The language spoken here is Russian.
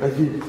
Один.